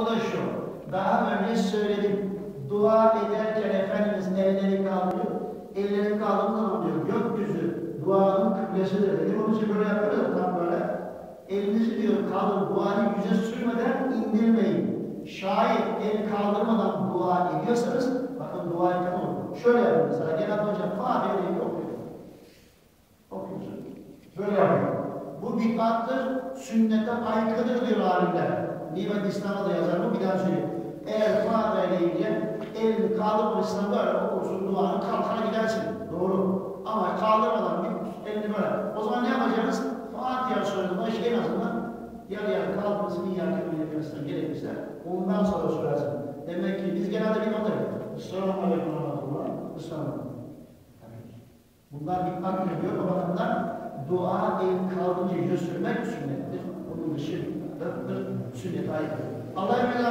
O da şu. Daha önce söyledim. Dua ederken Efendimiz elleri kaldırıyor. Elleri kaldırdığı zaman diyor gökyüzü duanın kıblesidir dedim. Onun için böyle yapıyoruz ya tam böyle. Elinizi diyor kaldır duayı yüze sürmeden indirmeyin. Şayet el kaldırmadan dua ediyorsanız bakın dua olur. Şöyle yapın mesela genel hocam Fatiha'yı okuyor. Okuyorsun. Böyle yapıyor. Bu bid'attır, sünnete aykırıdır diyor alimler. Nimet İslam'a da yazar bu bir daha söyleyeyim. Eğer Fatiha ile ilgili elini kaldırmamışsan böyle okursun duanı kalkana gidersin. Doğru. Ama kaldırmadan bir elini böyle. O zaman ne yapacağız? Fatiha sonunda başı en azından yarı yarı kaldırmasını iyi yakın yapmasına gerekirse ondan sonra söylersin. Demek ki biz genelde bir yapıyoruz. Selamun Aleyküm Rahmetullah. Selamun Bunlar bir akıl ediyor. O bakımdan dua el kaldırınca yüze sürmek Almighty. Allow me